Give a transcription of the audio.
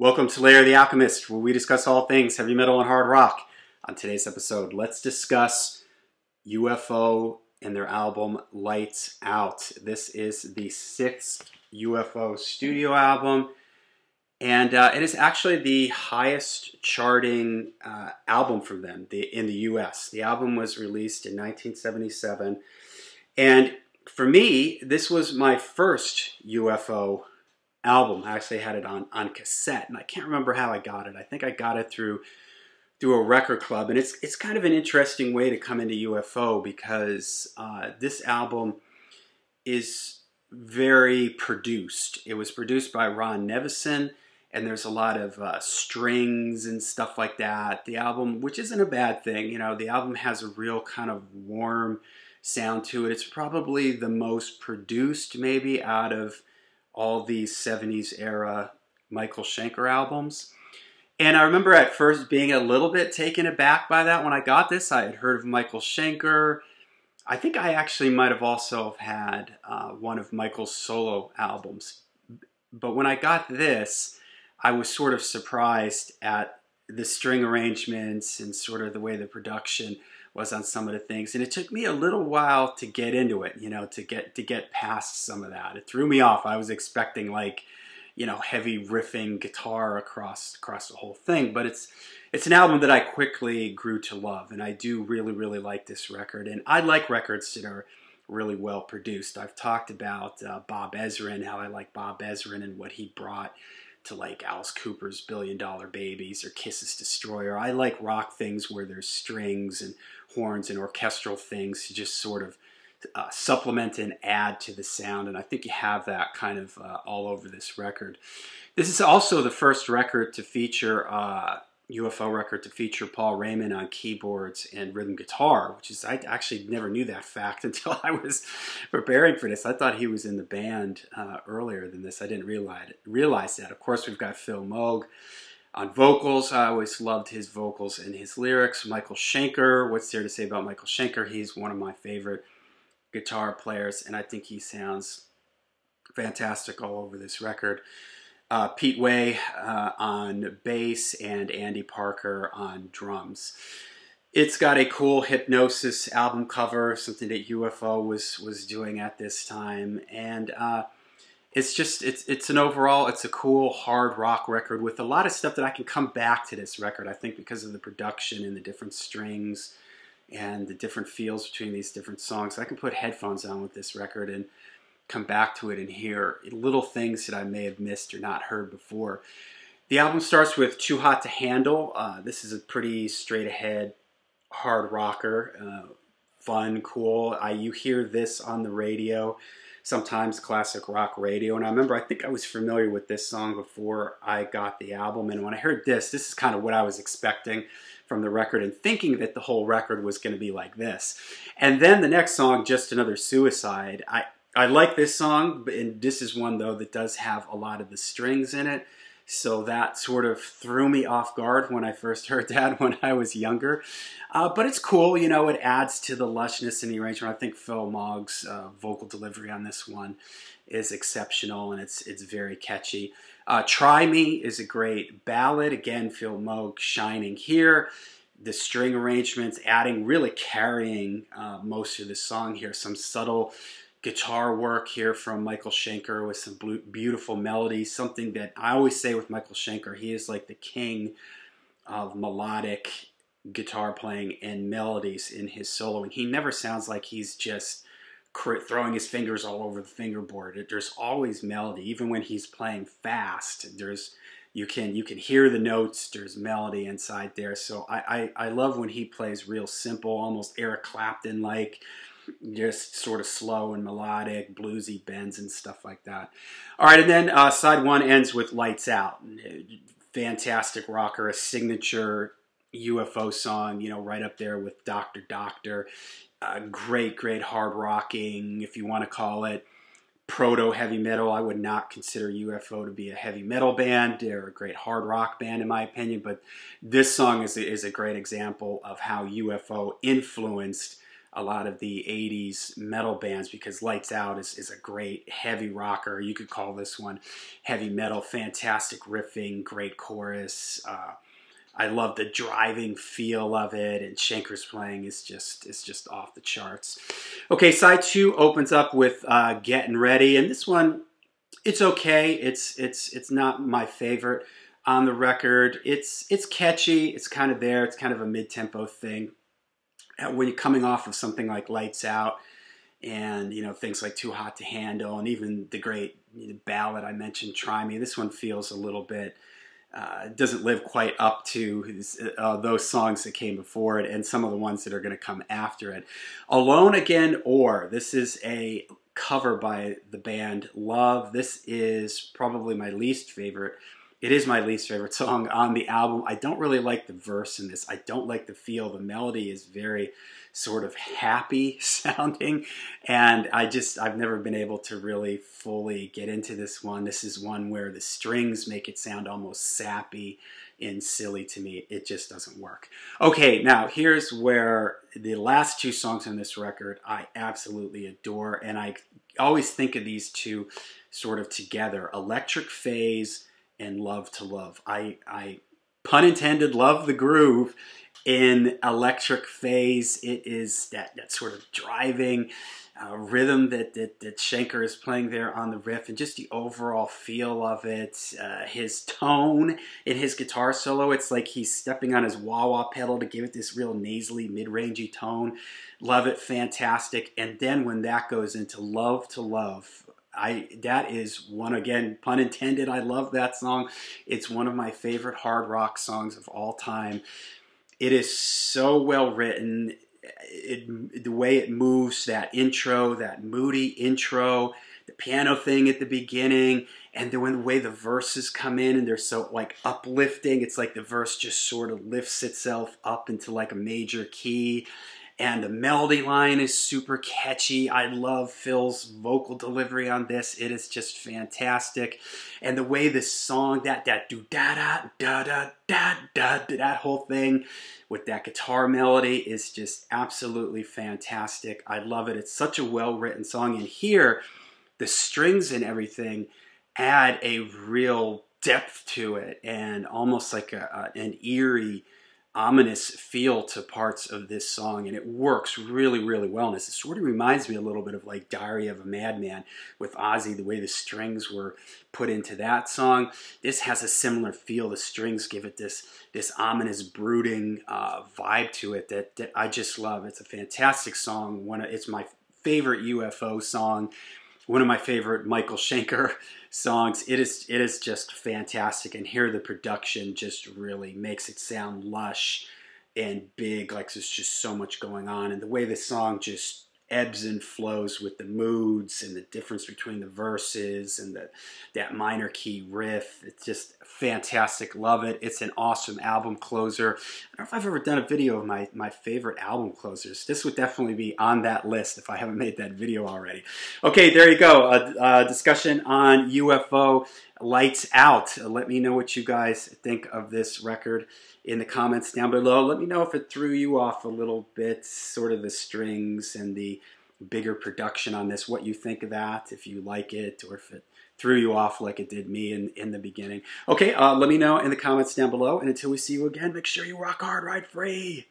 Welcome to Lair of the Alchemist, where we discuss all things heavy metal and hard rock. On today's episode, let's discuss UFO and their album Lights Out. This is the sixth UFO studio album, and uh, it is actually the highest charting uh, album from them the, in the US. The album was released in 1977, and for me, this was my first UFO album. I actually had it on, on cassette, and I can't remember how I got it. I think I got it through through a record club, and it's it's kind of an interesting way to come into UFO because uh, this album is very produced. It was produced by Ron Nevison, and there's a lot of uh, strings and stuff like that. The album, which isn't a bad thing, you know, the album has a real kind of warm sound to it. It's probably the most produced, maybe out of all these 70s era Michael Schenker albums. And I remember at first being a little bit taken aback by that when I got this. I had heard of Michael Schenker. I think I actually might have also had uh, one of Michael's solo albums. But when I got this, I was sort of surprised at the string arrangements and sort of the way the production was on some of the things. And it took me a little while to get into it you know to get to get past some of that. It threw me off. I was expecting like you know heavy riffing guitar across across the whole thing. But it's it's an album that i quickly grew to love. And i do really really like this record. And i like records that are really well produced. I've talked about uh, bob ezrin how i like bob ezrin and what he brought to like Alice Cooper's Billion Dollar Babies or Kiss's Destroyer. I like rock things where there's strings and horns and orchestral things to just sort of uh, supplement and add to the sound. And I think you have that kind of uh, all over this record. This is also the first record to feature uh, UFO record to feature Paul Raymond on keyboards and rhythm guitar, which is I actually never knew that fact until I was preparing for this. I thought he was in the band uh, earlier than this. I didn't realize realize that. Of course, we've got Phil Mogg on vocals. I always loved his vocals and his lyrics. Michael Schenker. What's there to say about Michael Schenker? He's one of my favorite guitar players, and I think he sounds fantastic all over this record uh, Pete Way uh, on bass and Andy Parker on drums. It's got a cool hypnosis album cover, something that UFO was was doing at this time, and uh, it's just it's it's an overall it's a cool hard rock record with a lot of stuff that I can come back to this record. I think because of the production and the different strings and the different feels between these different songs, I can put headphones on with this record and come back to it and hear little things that I may have missed or not heard before. The album starts with Too Hot to Handle. Uh, this is a pretty straight ahead hard rocker, uh, fun, cool. I, you hear this on the radio, sometimes classic rock radio. And I remember, I think I was familiar with this song before I got the album. And when I heard this, this is kind of what I was expecting from the record and thinking that the whole record was going to be like this. And then the next song, Just Another Suicide, I, I like this song, and this is one though that does have a lot of the strings in it. So that sort of threw me off guard when I first heard that when I was younger. Uh, but it's cool, you know, it adds to the lushness in the arrangement. I think Phil Mogg's uh, vocal delivery on this one is exceptional and it's it's very catchy. Uh, Try Me is a great ballad. Again, Phil Mogg shining here. The string arrangements adding, really carrying uh, most of the song here. Some subtle guitar work here from Michael Schenker with some beautiful melodies. Something that I always say with Michael Schenker, he is like the king of melodic guitar playing and melodies in his soloing. He never sounds like he's just throwing his fingers all over the fingerboard. There's always melody, even when he's playing fast. There's you can you can hear the notes. There's melody inside there. So I I, I love when he plays real simple, almost Eric Clapton like just sort of slow and melodic, bluesy bends and stuff like that. All right, and then uh, side one ends with Lights Out. Fantastic rocker, a signature UFO song, you know, right up there with Doctor Doctor. Uh, great, great hard rocking, if you want to call it. Proto heavy metal. I would not consider UFO to be a heavy metal band. They're a great hard rock band, in my opinion. But this song is a, is a great example of how UFO influenced a lot of the 80s metal bands because Lights Out is, is a great heavy rocker. You could call this one heavy metal, fantastic riffing, great chorus. Uh, I love the driving feel of it, and Schenker's playing is just is just off the charts. Okay, side two opens up with uh, "Getting Ready," and this one, it's okay. It's it's it's not my favorite on the record. It's it's catchy. It's kind of there. It's kind of a mid tempo thing. When you're coming off of something like Lights Out, and you know things like Too Hot to Handle, and even the great ballad I mentioned, Try Me. This one feels a little bit uh, doesn't live quite up to uh, those songs that came before it and some of the ones that are going to come after it. Alone Again or this is a cover by the band Love. This is probably my least favorite. It is my least favorite song on the album. I don't really like the verse in this. I don't like the feel. The melody is very sort of happy sounding and I just I've never been able to really fully get into this one. This is one where the strings make it sound almost sappy and silly to me. It just doesn't work. Okay, now here's where the last two songs on this record I absolutely adore and I always think of these two sort of together. Electric Phase and Love to Love. I I pun intended love the groove in electric phase. It is that, that sort of driving uh, rhythm that, that, that is playing there on the riff and just the overall feel of it. Uh, his tone in his guitar solo, it's like he's stepping on his wah wah pedal to give it this real nasally, mid rangey tone. Love it, fantastic. And then when that goes into Love to Love, I that is one again pun intended. I love that song. It's one of my favorite hard rock songs of all time. It is so well written. It, the way it moves, that intro, that moody intro, the piano thing at the beginning, and when the way the verses come in and they're so like uplifting, it's like the verse just sort of lifts itself up into like a major key. And the melody line is super catchy. I love Phil's vocal delivery on this. It is just fantastic. And the way this song, that that do da da da da da da that whole thing with that guitar melody is just absolutely fantastic. I love it. It's such a well-written song. And here, the strings and everything add a real depth to it and almost like a, a an eerie ominous feel to parts of this song and it works really really well and it sort of reminds me a little bit of like diary of a madman with ozzy the way the strings were put into that song. This has a similar feel. The strings give it this this ominous brooding uh, vibe to it that, that i just love. It's a fantastic song. One of, it's my favorite ufo song one of my favorite Michael Schenker songs. It is it is just fantastic, and here the production just really makes it sound lush and big. Like there's just so much going on, and the way the song just ebbs and flows with the moods and the difference between the verses and the that minor key riff. It's just fantastic. Love it. It's an awesome album closer. I don't know if I've ever done a video of my, my favorite album closers. This would definitely be on that list if I haven't made that video already. Okay, there you go. A, a discussion on UFO Lights Out. Let me know what you guys think of this record in the comments down below. Let me know if it threw you off a little bit, sort of the strings and the bigger production on this, what you think of that, if you like it, or if it threw you off like it did me in, in the beginning. Okay, uh, let me know in the comments down below. And until we see you again, make sure you rock hard, ride free.